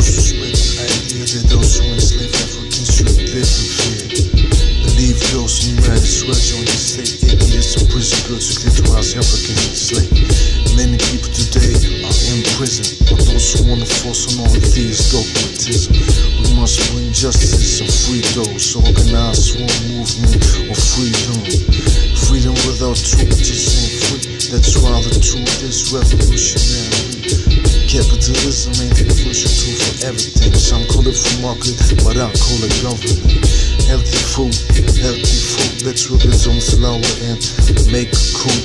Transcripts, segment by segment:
social switch. idea that those who enslave Africans should live in fear. Believe those who ride sweats on the state. Idiots and prison goods to victimize African enslaved." Many people today are in prison, but those who want to force on all these dogmatism. We must bring justice and free those. Organize one movement of freedom. Freedom without truth is free. That's why the truth is revolutionary. Capitalism ain't the crucial tool for everything. Some call it free market, but I call it government. Healthy food, healthy food. Let's on slower and make a coup.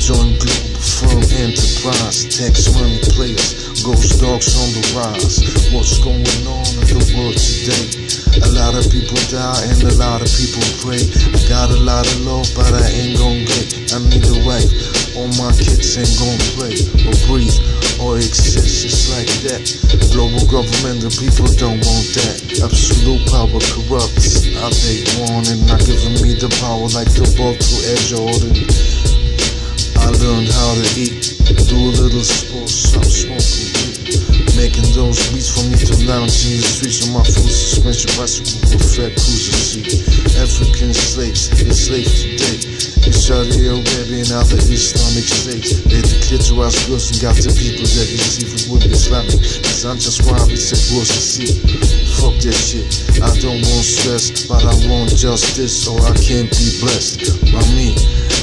Join Globalfirm enterprise. Tax money players, ghost dogs on the rise. What's going on in the world today? A lot of people die and a lot of people pray. I got a lot of love, but I ain't gon' get. I need a wife. All my kids ain't gon' play or breathe or exist just like that. Global government, the people don't want that. Absolute power corrupts. I want it, not giving me the power like the ball to Ed Jordan. I learned how to eat, do a little sports, stop smoking. Making those beats for me to lounge in the streets on my full suspension bicycle with fat cruiser seat. African slaves, enslaved today. Saudi Arabia oh, and other Islamic us girls and got the people that receive it with Islamic. I'm just why we said was to see. Fuck that shit. I don't want stress, but I want justice, or I can't be blessed by me.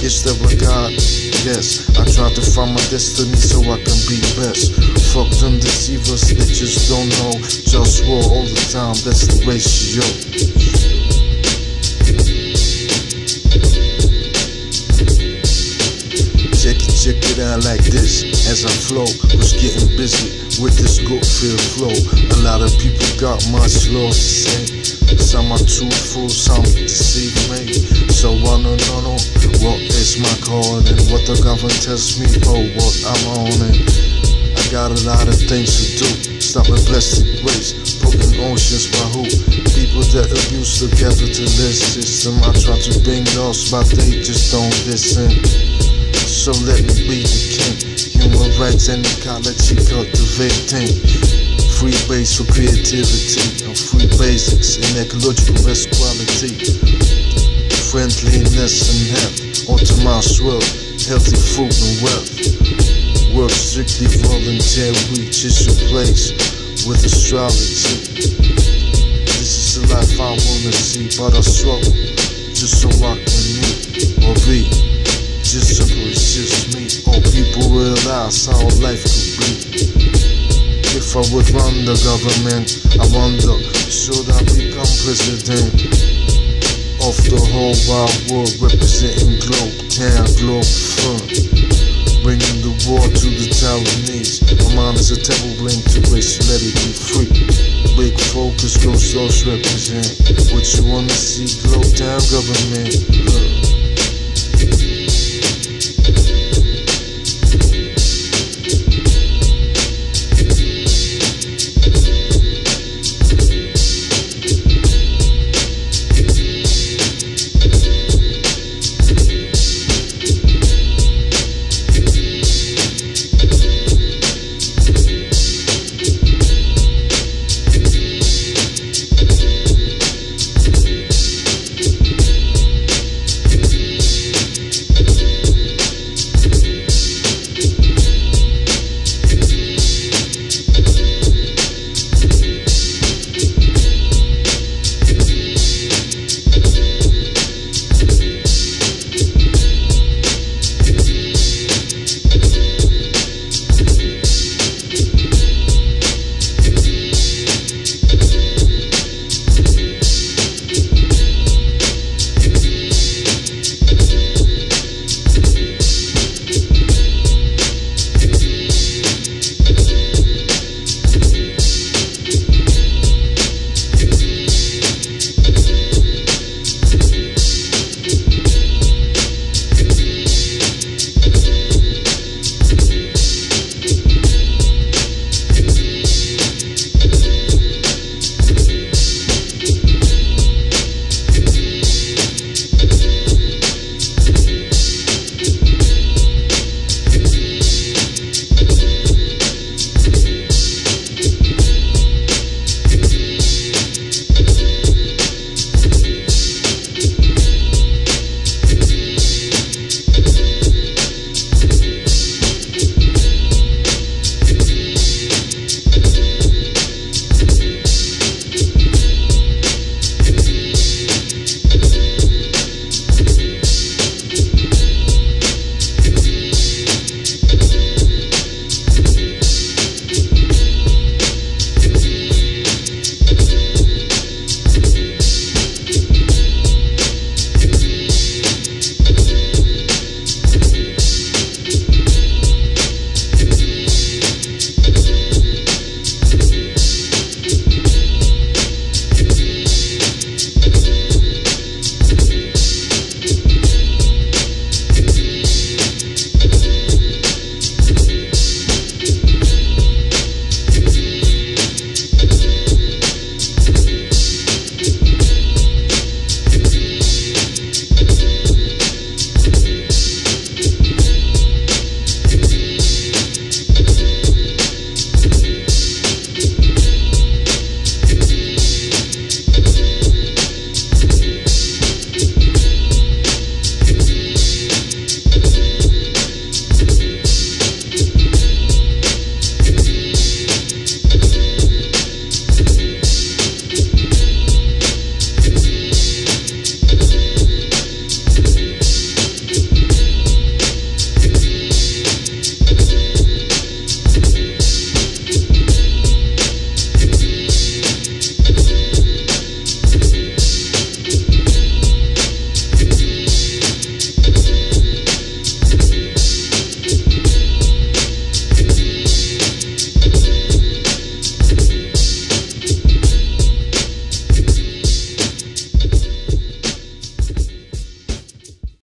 It's that what God yes. I try to find my destiny so I can be best. Fuck them deceivers, they just don't know. Just war all the time, that's the ratio. Like this. As I flow, was getting busy with this good feel flow. A lot of people got much love to say. Some are too full, some deceive me. So I no no no, what is my calling? What the government tells me, oh what I'm on. I got a lot of things to do. Stopping plastic waste, broken oceans by who? People that abuse the capitalist system. I try to bring laws, but they just don't listen. So let me be the king. Human rights and ecology cultivating. Free base for creativity and free basics in ecological best quality. Friendliness and health, optimized wealth, healthy food and wealth. Work strictly voluntary, just replace with astrology. This is the life I wanna see, but I struggle just so I can meet or be. Just it's just me. All people realize how life could be. If I would run the government, I wonder, should I become president of the whole wide world, representing globe, town, globe, fun, bringing the war to the Taiwanese. My mind is a temple link to race, let it be free. Big focus, go souls represent what you wanna see, globe, town, government.